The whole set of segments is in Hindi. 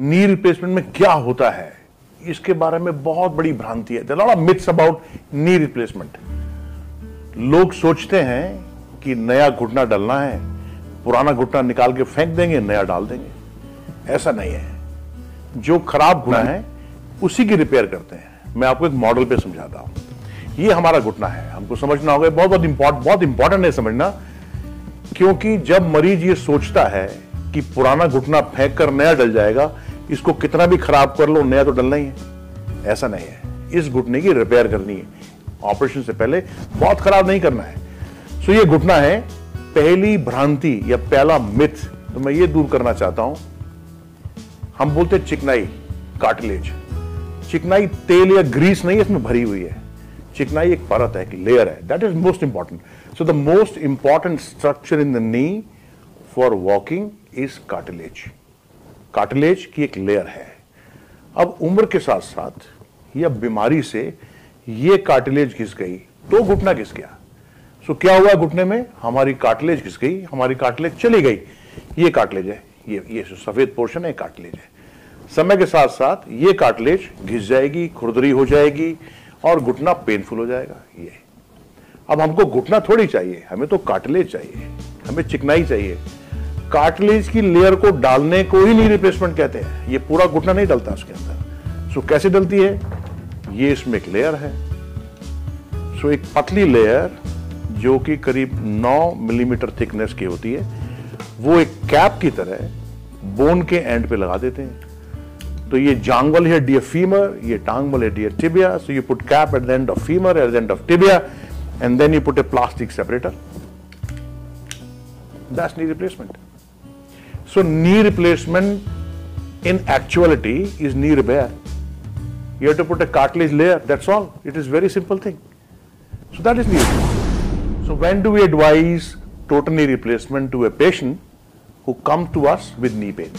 नी रिप्लेसमेंट में क्या होता है इसके बारे में बहुत बड़ी भ्रांति है। Lot of myths about knee replacement लोग सोचते हैं कि नया घुटना डालना है पुराना घुटना निकाल के फेंक देंगे नया डाल देंगे। ऐसा नहीं है। जो खराब घुटना है उसी की रिपेयर करते हैं। मैं आपको एक मॉडल पे समझाता हूँ। ये हमारा घुटना है। हमको समझना होगा बहुत बहुत इंपॉर्टेंट बहुत इंपॉर्टेंट है समझना। क्योंकि जब मरीज़ ये सोचता है कि पुराना घुटना फेंक कर नया डल जाएगा, इसको कितना भी खराब कर लो, नया तो डलना ही है। ऐसा नहीं है। इस घुटने की रिपेयर करनी है। ऑपरेशन से पहले बहुत खराब नहीं करना है। सो ये घुटना है पहली भ्रांति या पहला मिथ। तो मैं ये दूर करना चाहता हूँ। हम बोलते चिकनाई कार्टिलेज। चिकनाई तेल या ग्रीस नहीं इसमें भरी हुई है। चिकनाई एक परत है कि लेयर है। That is most important so the most important structure in the knee for walking is cartilage. Cartilage की एक लेयर है। अब उम्र के साथ साथ या बीमारी से ये कार्टिलेज घिस गई तो घुटना घिस गया। सो क्या हुआ घुटने में? हमारी कार्टिलेज घिस गई, हमारी कार्टिलेज चली गई। ये कार्टिलेज है, ये ये सफ़ेद पोर्शन है कार्टिलेज है। समय के साथ साथ ये कार्टिलेज घिस जाएगी, खुरदरी हो जाएगी और घुटना पेनफुल हो जाएगा, ये। अब हमको घुटना थोड़ी चाहिए, हमें तो कार्टिलेज चाहिए, हमें चिकनाई चाहिए। कार्टिलेज की लेयर को डालने को ही नी रिप्लेसमेंट कहते हैं। ये पूरा घुटना नहीं डलता उसके अंदर। सो कैसे डलती है? ये इसमें एक लेयर है। सो एक पतली लेयर जो कि करीब 9 मिलीमीटर थिकनेस की होती है, वो एक कैप की तरह बोन के एंड पे लगा देते हैं। तो ये जांगवल है डियर फीमर ये टांगवल है dear tibia so you put cap at the end of femur at the end of tibia and then you put a plastic separator that's knee replacement So knee replacement in actuality is knee repair. You have to put a cartilage layer, that's all. It is very simple thing. So that is knee replacement. So when do we advise total knee replacement to a patient who come to us with knee pain?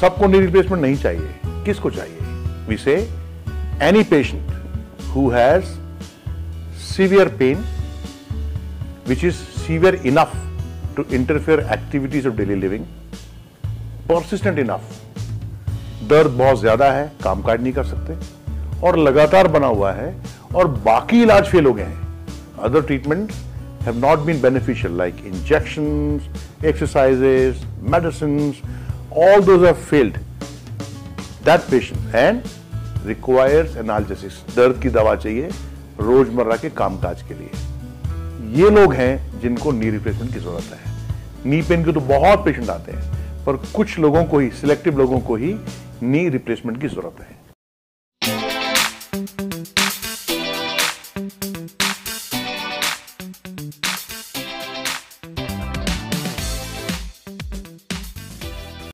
सबको knee replacement नहीं चाहिए किसको चाहिए We say any patient who has severe pain which is severe enough to interfere activities of daily living persistent enough दर्द बहुत ज़्यादा है कामकाज नहीं कर सकते और लगातार बना हुआ है और बाकी इलाज फेल हो गए हैं other treatment have not been beneficial like injections exercises medicines all those have failed that patient and requires analgesic दर्द की दवा चाहिए रोज़मर्रा के कामकाज के लिए ये लोग हैं जिनको नी रिप्लेसमेंट की ज़रूरत है। नी पेन के तो बहुत पेशेंट आते हैं, पर कुछ लोगों को ही सिलेक्टिव लोगों को ही नी रिप्लेसमेंट की ज़रूरत है।